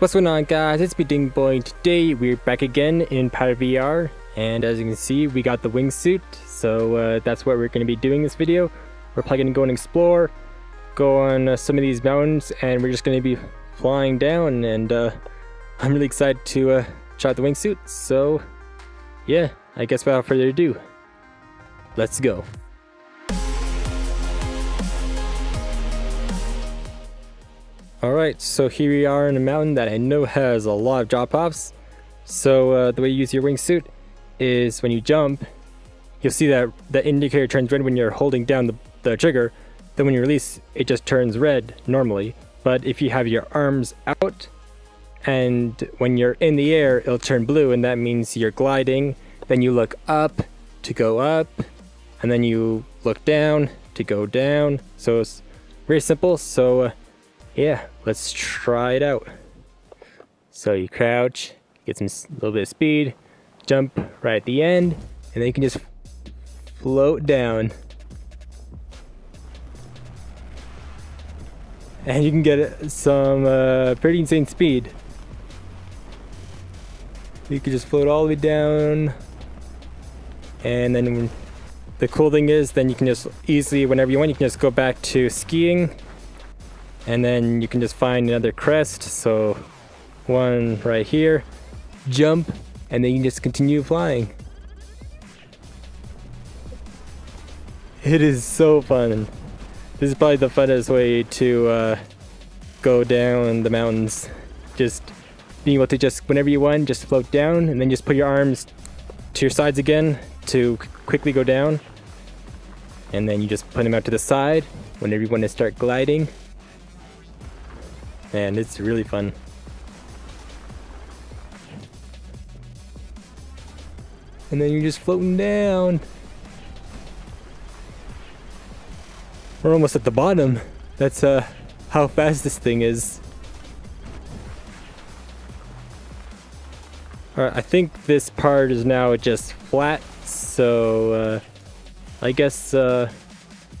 What's going on guys, it's me Ding Boy. Today we're back again in Powder VR and as you can see we got the wingsuit so uh, that's what we're going to be doing this video. We're probably going to go and explore, go on uh, some of these mountains and we're just going to be flying down and uh, I'm really excited to uh, try the wingsuit so yeah, I guess without further ado, let's go. Alright, so here we are in a mountain that I know has a lot of drop-offs. So uh, the way you use your wingsuit is when you jump, you'll see that the indicator turns red when you're holding down the, the trigger. Then when you release, it just turns red normally. But if you have your arms out, and when you're in the air, it'll turn blue, and that means you're gliding. Then you look up to go up, and then you look down to go down. So it's very simple. So uh, yeah, let's try it out. So you crouch, get some little bit of speed, jump right at the end, and then you can just float down. And you can get some uh, pretty insane speed. You can just float all the way down. And then the cool thing is then you can just easily, whenever you want, you can just go back to skiing and then you can just find another crest. So one right here jump and then you just continue flying. It is so fun. This is probably the funnest way to uh, go down the mountains. Just being able to just whenever you want just float down and then just put your arms to your sides again to quickly go down. And then you just put them out to the side whenever you want to start gliding Man, it's really fun. And then you're just floating down. We're almost at the bottom. That's uh, how fast this thing is. Alright, I think this part is now just flat, so uh, I guess uh,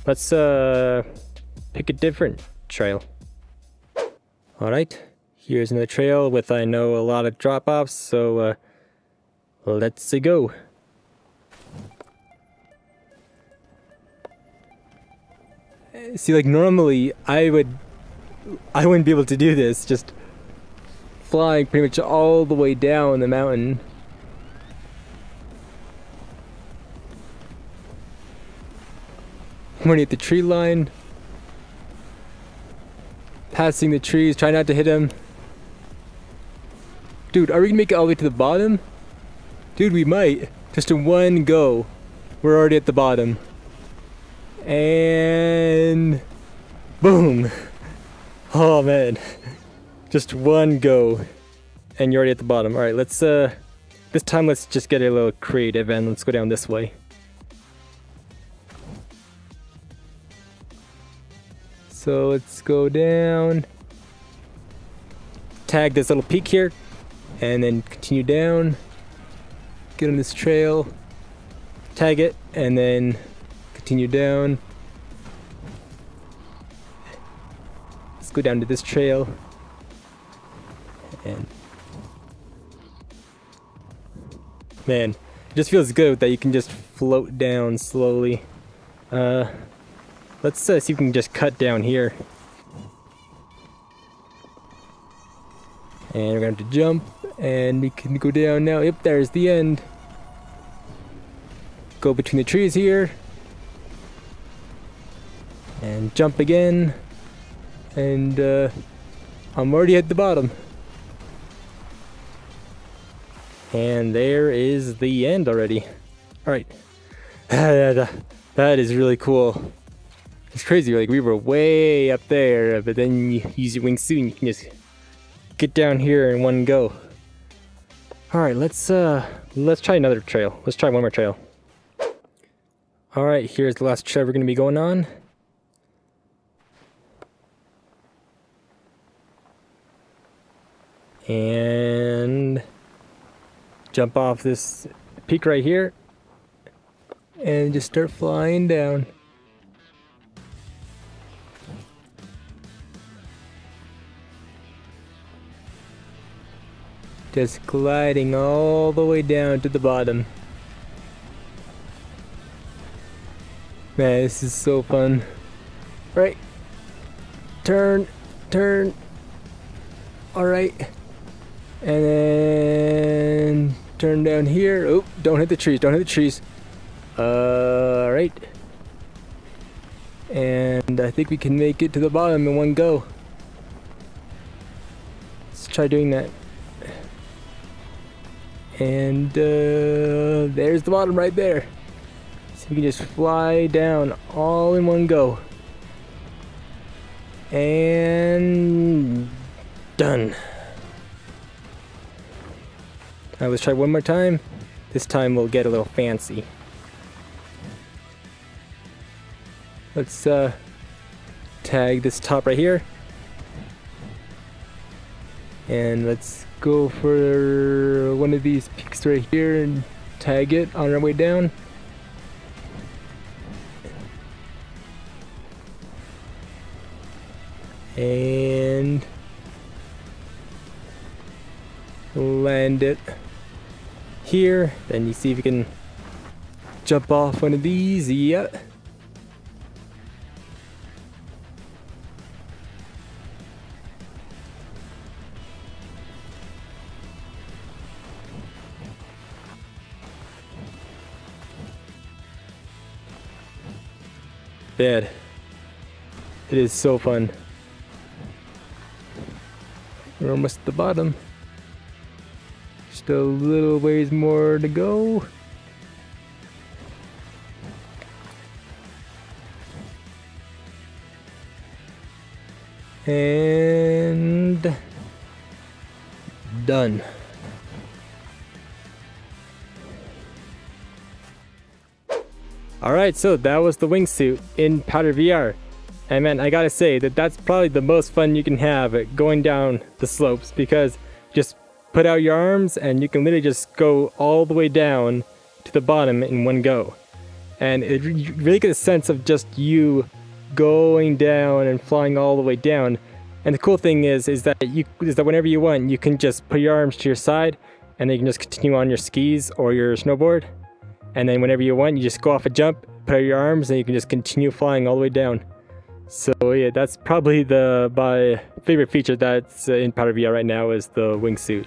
let's uh, pick a different trail. Alright, here's another trail with I know a lot of drop-offs, so uh, let's go. See, like normally I would, I wouldn't be able to do this, just flying pretty much all the way down the mountain. I'm already at the tree line passing the trees, try not to hit him. Dude, are we gonna make it all the way to the bottom? Dude, we might. Just in one go. We're already at the bottom. And... Boom! Oh man. Just one go. And you're already at the bottom. Alright, let's uh... This time let's just get a little creative and let's go down this way. So let's go down, tag this little peak here, and then continue down, get on this trail, tag it, and then continue down. Let's go down to this trail. And man, it just feels good that you can just float down slowly. Uh, Let's uh, see if we can just cut down here. And we're going to jump, and we can go down now. Yep, there's the end. Go between the trees here. And jump again. And uh, I'm already at the bottom. And there is the end already. Alright. that is really cool. It's crazy, like we were way up there, but then you use your wingsuit and you can just get down here in one go. Alright, let's uh let's try another trail. Let's try one more trail. Alright, here's the last trail we're gonna be going on. And jump off this peak right here and just start flying down. Just gliding all the way down to the bottom. Man, this is so fun. Right. Turn, turn. Alright. And then turn down here. Oh, don't hit the trees, don't hit the trees. Uh, Alright. And I think we can make it to the bottom in one go. Let's try doing that. And uh, there's the bottom right there. So we can just fly down all in one go. And done. Now let's try one more time. This time we'll get a little fancy. Let's uh, tag this top right here. And let's go for one of these peaks right here and tag it on our way down. And land it here. Then you see if you can jump off one of these. Yep. Yeah. Bad. It is so fun. We're almost at the bottom. Just a little ways more to go. And done. Alright, so that was the wingsuit in Powder VR. And man, I gotta say that that's probably the most fun you can have going down the slopes because just put out your arms and you can literally just go all the way down to the bottom in one go. And it really get a sense of just you going down and flying all the way down. And the cool thing is, is that you is that whenever you want, you can just put your arms to your side, and then you can just continue on your skis or your snowboard, and then whenever you want, you just go off a jump, put out your arms, and you can just continue flying all the way down. So yeah, that's probably the my favorite feature that's in Powder VR right now is the wingsuit.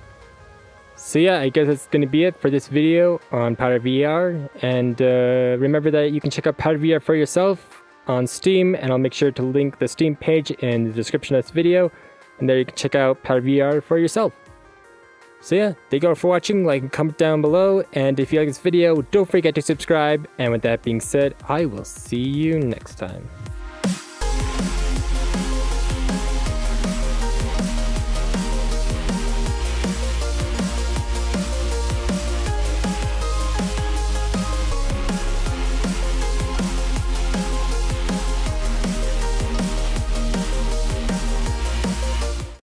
So yeah, I guess that's gonna be it for this video on Powder VR. And uh, remember that you can check out Powder VR for yourself on Steam, and I'll make sure to link the Steam page in the description of this video. And there you can check out Powder VR for yourself. So yeah, thank you all for watching, like and comment down below, and if you like this video, don't forget to subscribe, and with that being said, I will see you next time.